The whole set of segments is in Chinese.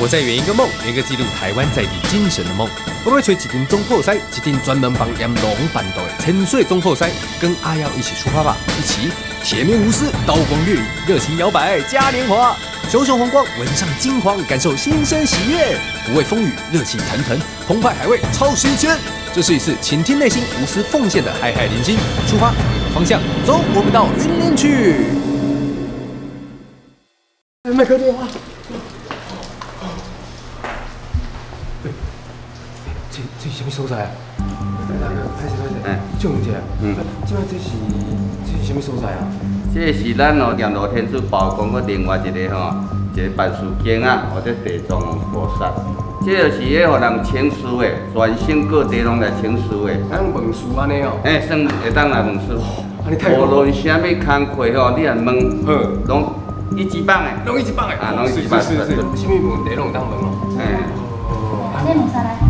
我在圆一个梦，圆个记录台湾在地精神的梦。我要吹一顶中破塞，一顶专门帮阎龙办道的千岁中破塞，跟阿耀一起出发吧，一起铁面无私，刀光掠影，热情摇摆嘉年华，熊熊红光，纹上金黄，感受新生喜悦，不畏风雨，热气腾腾，澎湃海味超新鲜。这是一次倾听内心、无私奉献的嗨嗨连心。出发，一个方向，走，我们到云林去。麦克电话。么所在啊？拍摄拍摄，哎救人者。嗯这摆这是这是什么所在啊？这是咱哦念罗天主包公个另外一个吼，一个办事经啊，或者地藏王菩萨。这就是迄互人请示的，全省各地拢来请示的。咱问事安尼哦。哎，算会当来问事。安尼太好无论啥物工课吼，你若问，好，拢一级棒的。拢一级棒的。啊拢一起放是是是。什么问题拢有当问哦。哎，哦。这问啥来？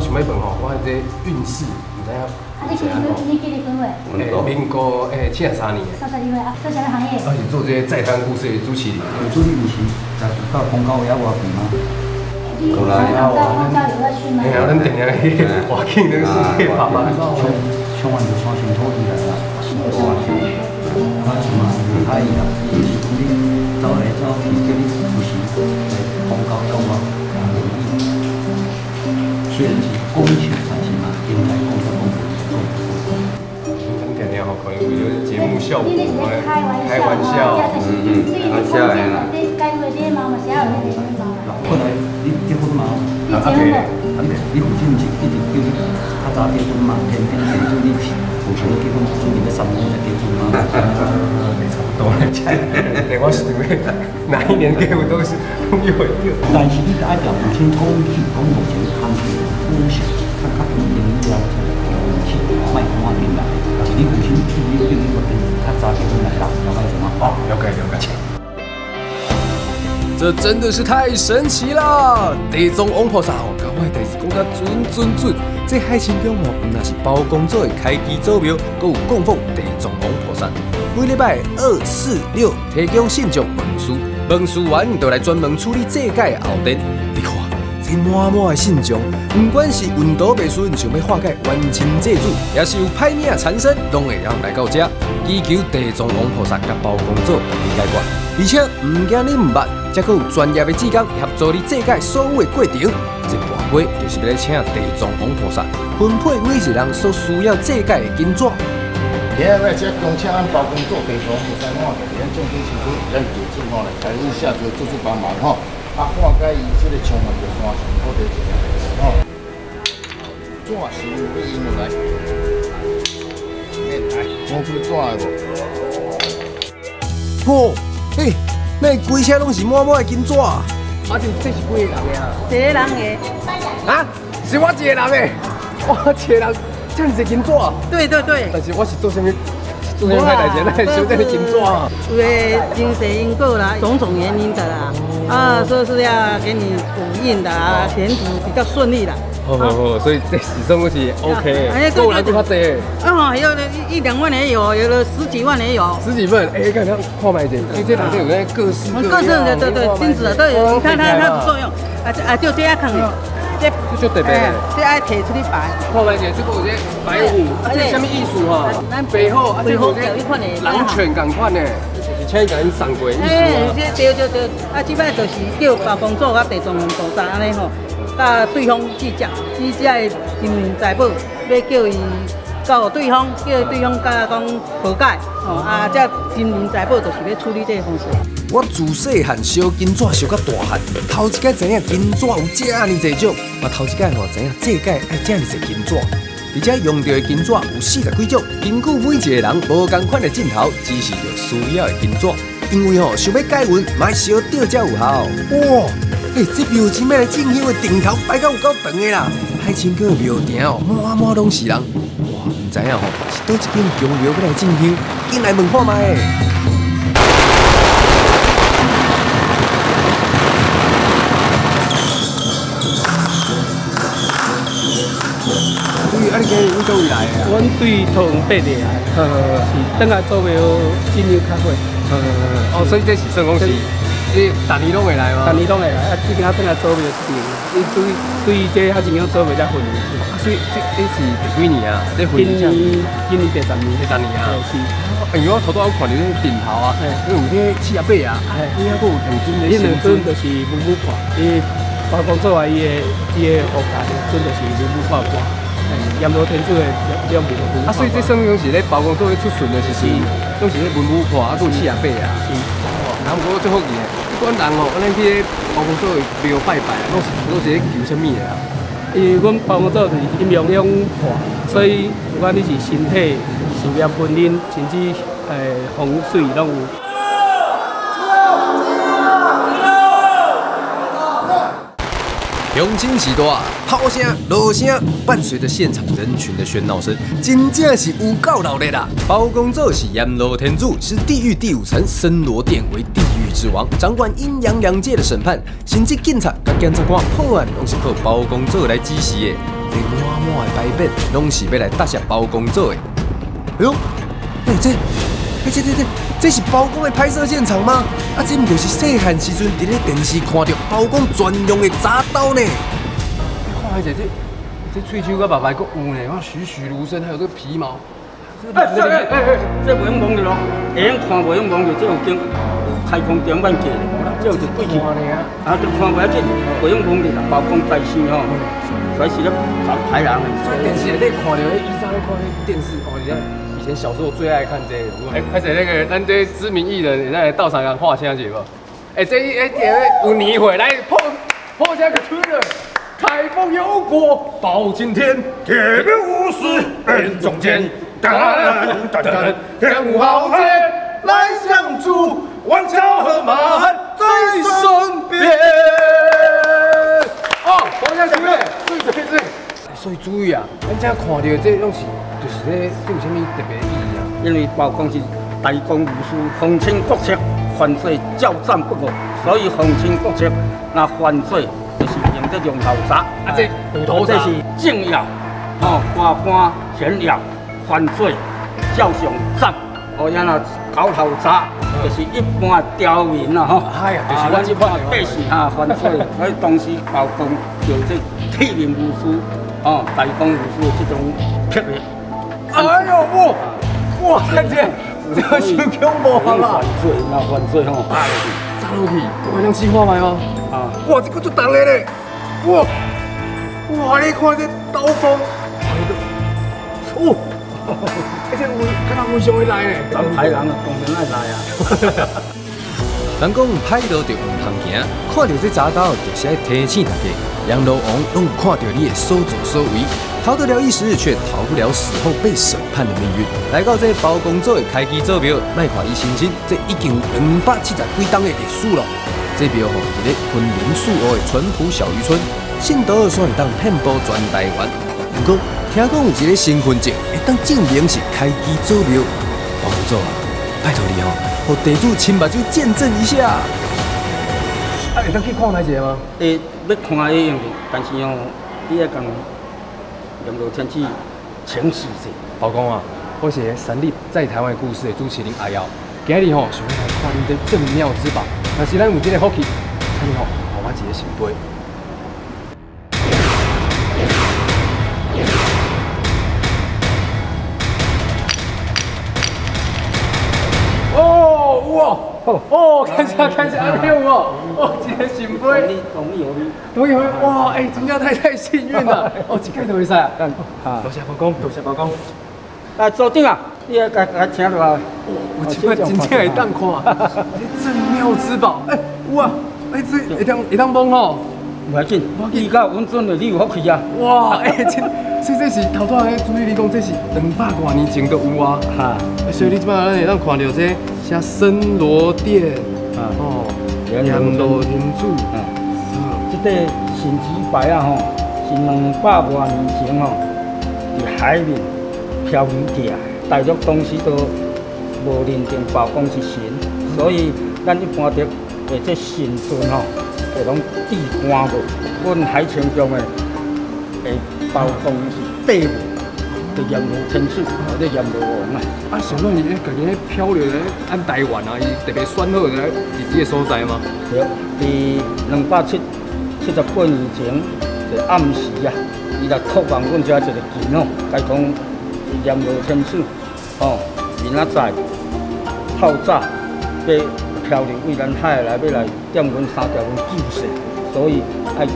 我想要问吼，我这运势，唔知影。啊，你今年你几月？阮都诶民国诶七十三年的，三十二岁啊，做啥物行业？我是做这些在滩故事的主持人。主理不是十到公告也我比吗？你有在公交有在去吗？哎呀，咱定定去华庆那个世界爸爸千千万就相信土地来啦，我什么他伊啦，伊是讲你走来走去，叫你不是公告要我效果你你是在开玩开玩笑。嗯嗯，开玩笑的。你该为你妈妈写有那个妈妈。后来你结婚嘛？你结婚了？啊，你父亲是一直叫你较早结婚嘛，天天天做你有想要结婚，准备三年才结婚嘛。差不多了，对，我是因为哪一年给我都是都有一个。但是你爱条父亲讲起，讲目前看起故事，较较平平了，去卖讲话面啦。你父亲叫你叫你决定较早结婚来啦，了解吗？哦，了解了解。这真的是太神奇了！地藏王菩萨哦，甲我的代志讲甲准准准。这海清宫哦，毋那是包公做的开基祖庙，阁有供奉地藏王菩萨。每礼拜二、四、六提供信众问事，问事完就来专门处理这届的后殿。你看，这满满的信众，不管是运道未顺，想要化解冤亲债主，也是有歹命缠身，拢会让来到这，祈求地藏王菩萨甲包公做帮你解决。而且唔惊你唔捌，才佫有专业的技工协助你这届所有的过程。这跋杯就是要来请地藏王菩萨分配每一人所需要这届的金纸。今日这恭请咱包工做地方，就咱看咱重点是说咱业主吼来台湾下就做出帮忙吼，啊看解伊这个充满着山上好的一个吼，纸是有要用落来，免来，我去纸的无。哦，嘿，那规车拢是满满的金纸啊！啊，这这是几个人的啊？一个人的，啊，是我一个人的，我一个人，这样是金纸啊！对对对，但是我是做什么？做什么歹代志？那收这个金纸啊？因为经济因果啦，种种原因的啦，啊，说是要给你补运的啊，前途比较顺利的。哦哦哦，所以这始终是 OK 哎的，够人够较济，啊，有的一一两万也有，有的十几万也有。十几万，哎，看看看卖者，因为这两天有那各式各样，各式的对对，金子的都有，你看它它的作用，啊这啊就这样看，这这就特别哎的。这爱提出去摆。看卖者，这个有这白虎，这是什么艺术哈？咱背后啊，这个这狼犬赶快呢，而且给人送过艺术哎，。这对对对，啊，即摆就是叫包工作甲地藏王菩萨安尼吼，甲对方计较，以这个金银财宝要叫伊到对方，叫对方甲讲和解，吼啊，这金银财宝就是要处理这个方式。我自细汉烧金纸烧到大汉，头一届知影金纸有这么侪种，嘛头一届吼知影这届爱这么侪金纸。而且用到的金纸有四十几种，根据每一个人无同款的镜头，只是着需要的金纸。因为吼想要解运，买烧掉才有效。哇，嘿，这庙前面的正香的顶头摆到有够长的啦！海清阁庙埕哦，满满拢是人。知影吼是倒一间宫庙要来进香，进来问看卖。对，啊，你今日从倒位来的啊？阮对同北的啊，呵呵呵是等下做庙进入开会。哦，所以这是算讲是你逐年拢会来吗？逐年拢会来，啊，最近啊等下做袂一定，伊对对这较真样做袂才所以这这是第几年啊？这今年今年第十年，第十年啊。是。哎呦，我头拄我看到那顶头啊，因为有这七啊八啊，伊还佫有两尊的。伊两尊就是文武看，伊包括做完伊的伊的后台尊就是文武看官，阎罗天子的两面的文武。啊，所以这说明是咧包公做咧出巡的是是，都是咧文武看，啊，都有七啊八啊。是。然后我最好记的，一般人哦，安尼去包公做庙拜拜，拢是拢是咧求什么的啊？因为阮包工做是阴阳两化，所以不管你是身体。事业、婚姻，甚至诶风水拢有。雄心时大，炮声、锣声伴随着现场人群的喧闹声，真正是有够闹热啦！包公做是阎罗天主，是地狱第五层森罗殿为地狱之王，掌管阴阳两界的审判，甚至警察检察官破案，拢是靠包工做来指示的。这满满的牌匾，拢是要来答谢包工做的。哎呦，哎这，哎这这这，这是包公的拍摄现场吗？啊，这不就是细汉时阵伫咧电视看到包公专用的铡刀呢？你看下这这，这喙鬚跟白白骨有呢，哇，栩栩如生，还有这个皮毛。哎哎哎哎，这袂用忘着咯，会用看袂用忘着，这有经开空点万计的，这有一对去。啊，就看袂要紧，袂用忘着啦，包公在世吼，随时咧找豺狼的。电视内看到以前咧看迄电视哦，你看。以前小时候最爱看这个，哎，开始那个咱这知名艺人在道场上画像几个，哎，这一哎有你回来破破下个吹了，开封有国包青天，铁面无私人中间，噔噔噔，天无豪杰来相助，王朝和马汉在身边。哦，王家兄弟，对对对，所以注意啊，咱这看到这东西。就是咧，这有啥物特别意义啊？因为包公是大公无私，奉亲国戚，犯罪交战不可，所以奉亲国戚那犯罪就是用这种头杀。啊，这头这是正要，哦，官官显要，犯罪照上斩。哦，然后搞头杀就是一般刁民啦，吼。哎呀，就是咱这款百姓啊犯罪，所 以当时包公就这铁面无私，哦，大公无私的这种魄力。哎呦哇哇！看这，这个是恐怖啊！犯罪那犯罪吼，打落去，打落去，我能计划吗？啊！哇，这个就重嘞嘞！哇哇！你看这刀锋，哦，而且我看到我上会来嘞，咱台人啊，当然爱来啊！人讲歹路就唔通行，看到这铡刀，就是爱提醒大家，杨罗王拢看到你的所作所为。逃得了一时，却逃不了死后被审判的命运。来到这包公座的开基座庙，卖看伊心情，这已经有两百七十几档的历史了。这庙吼，伫咧昆明素澳的淳朴小渔村，信徒虽然当遍布全台湾，不过听讲有一个身份证会当证明是开基座庙。包公座啊，拜托你哦，和地主亲目睭见证一下。啊，会当去看下一个吗？诶，要看下用，但是哦，你要讲。有没有天气请示者？包公啊，我是神力在台湾故事的朱麒麟阿耀，今日吼想来看你这镇庙之宝，但是咱有这个福气，请你吼给我一个圣杯。哇！哦，看一下看一下，哦，哦，今天幸福，同意有你，同意。哇，哎，真正太太幸运了，哦，几届都会使啊，啊，多谢包公，多谢包公，啊，组长啊，你要甲甲请落来，我今摆 真正会当看，这镇庙之宝，哎，哇，哎，这会当会当摸哦，唔要紧，你较稳准的，你有福气啊，哇，哎，这这这是头拄仔注意你讲，这是两百多年前都有啊，哈，所以你即摆咱会当看到这。像森罗殿啊，哦，阎罗天主啊，这个神奇牌啊吼，是两百多年前吼，伫海面漂流起来，大陆当时都无认定包公是神，所以咱一般的诶这神尊吼，会拢地官无，阮海清宫的诶包公是地母，就阎罗天子或者阎罗王啊。啊，像咱伊咧，家己咧漂流咧，按台湾啊，伊特别选好咧日子的所在吗？对，伫两百七七十八年前，就暗时啊，伊来托梦阮遮一个钱哦，甲伊讲阎罗天子哦，明仔载透早要漂流为咱海来，要来点阮三条阮救世，所以爱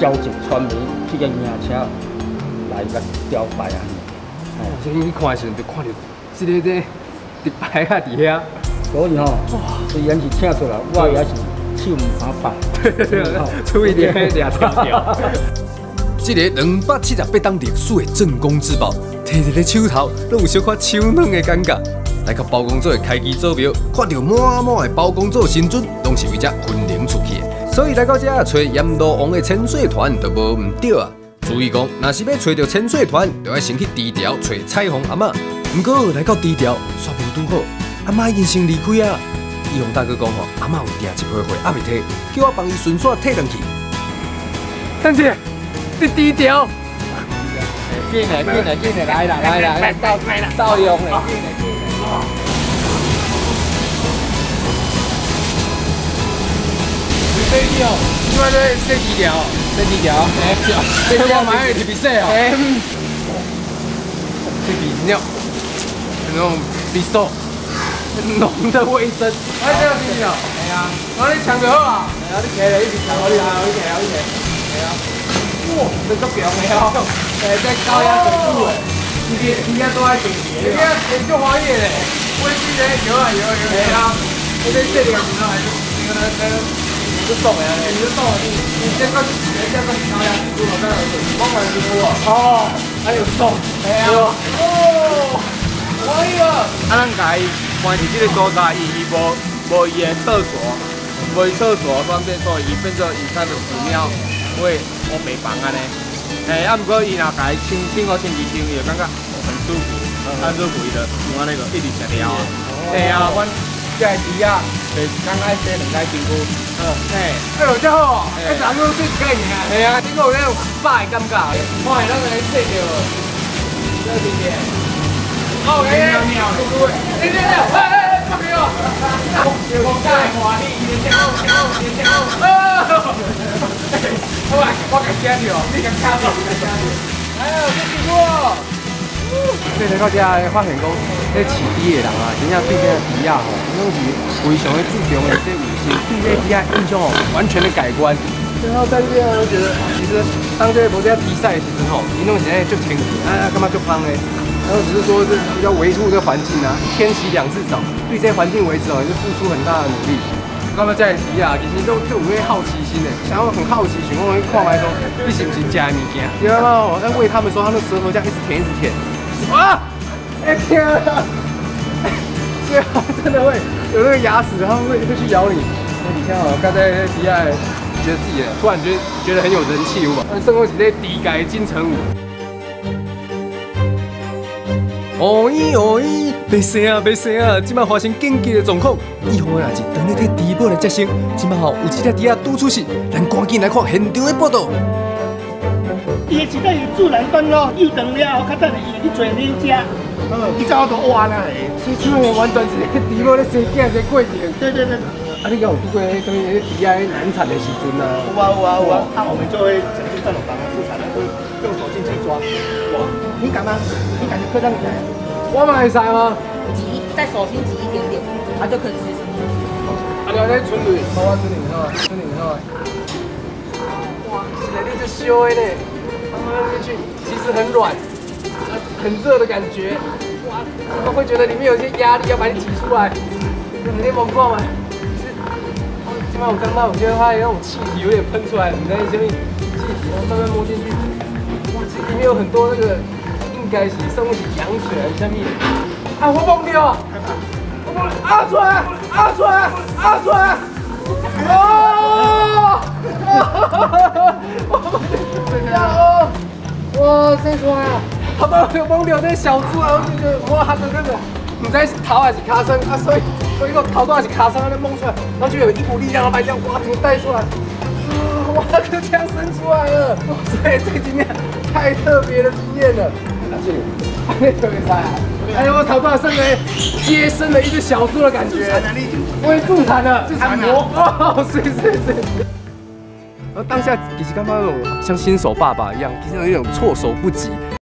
召集船民去个迎车来甲吊牌啊。哦，所以你看的时阵就看到这个这伫牌啊伫遐，所以吼，虽然是请出来，我也是手唔怕放。出一点俩条条。这个两百七十八档历史的镇宫之宝，摕伫咧手头，拢有小可手软的感觉。来到包公座的开机坐庙，看到满满的包公座神尊，拢是为这分灵出去的。所以来到这找阎罗王的潜水团，就无唔对啊。注意讲，若是要找到潜水团，就要先去低调找彩虹阿嬷。不过来到低调，煞无拄好，阿嬷已经先离开啊。义雄大哥讲吼，阿嬷有订一批货，还未退，叫我帮伊顺线退上去。三姐，你低调。进来，进来，进来，来啦，来啦，来到到用嘞，紧来，紧来。飞机哦，你话这飞低调，这几条，哎，飞机要买特别细哦。这比尿，那种比手浓的味噌。哎，这样子哦。系啊，我你抢就好啊。系啊，你骑嚟呢边抢，我呢下，我呢骑，我呢骑。系啊。哇，你都强嘅哦。诶，即系高压成都嘅，呢啲呢啲都喺定住嘅。你看，研究黄叶嘞，飞机嘞，有啊有啊有啊。系啊，你啲这两年还是那个那个。你就送呀，你就送你，你这个你这个高压成都，我刚才帮忙评估哦，还有送，系啊，哦，可以啊。啊，咱家关是这个所在，伊伊无无伊的厕所，无厕所方便，所以伊变做以他的寺庙为我北房安尼。哎，啊，不过伊若家清清好清几清，伊就感觉很舒服，很舒服伊就用我那个一直食了啊。对啊，阮这个鱼啊，就是刚开始两开评估，嗯，哎，哎呦，真好，哎，咱们最概念啊。系啊，经过有那种饱的感觉，看咱来说着，这是点。哦，哎，对对对，哎对对，哎哎哎，这边哦，月光下华丽，一点香，香，一点香，哦，好啊，我敢加你哦，你敢加我，你敢加你，哎呦，辛苦哦。所以来到遮发现讲，迄饲猪的人啊，真正对这个猪啊吼，拢是非常的注重的这卫生，对这个猪啊印象哦完全的改观。然后在这边我觉得，其实当这个国家比赛的时候，运动现在就挺，啊干嘛就胖嘞？然后只是说这要维护这个环境啊，天洗两次澡，对这些环境维持哦，就付出很大的努力。刚刚在提啊，其实都就有那好奇心的，想要很好奇，想讲看来说，你是不是吃的物件？知道吗？我在喂他们说，他们舌头这样一直舔，一直舔。啊！哎天啊！最后真的会有那个牙齿，他们会会去咬你。那你看哦，刚才迪亚觉得自己突然觉得觉得很有人气有无？生活是在低改金城武。哦咦哦咦，别生啊别生啊！即摆发生紧急的状况，以后也是等你替猪宝来接生。即摆吼有一只猪仔拄出事，咱赶紧来看现场的报道。伊的一个是自然断咯，又长了后，较等伊去做牛食，伊早都弯啊嘞。所以这个完全是猪宝咧生囝的过程。对对对。啊，你讲有遇过迄什么猪仔难产的时阵啊？有啊有啊有啊，啊我们就会整去蛋笼房自产的，就用手进去抓。哇，你敢吗？你敢去客栈？我嘛会使吗？挤在手心挤一点点，它就可以吃。啊，你在村里，包括村里头，村里头。哇，是的，你这烧的呢，放进去，其实很软，很热的感觉。哇，怎么会觉得里面有些压力要把你挤出来。你天猛逛吗？起码我刚到，我觉得它有那种气体有点喷出来，你在下面气体，然后慢慢摸进去。哇，这里面有很多那个。应该是生物是羊水还是什么？啊，我忘掉啊！我忘了，阿春，阿春，阿春！哇！哈哈哈哈哈！哦！哇，生出来啊！他把我忘掉那小猪啊，我就哇，他的那个，唔知是头还是卡身啊，所以所以个头都还是卡身，那蒙出来，然后就有一股力量把这样哇，整个带出来。哇，就这样伸出来了！哇塞，这个经验太特别的经验了。是，哎，特别菜啊！哎呦，我头发生了接生了一只小猪的感觉，我也助产了，助产了，哦，是是是。而当下其实刚刚有像新手爸爸一样，其实有一种措手不及。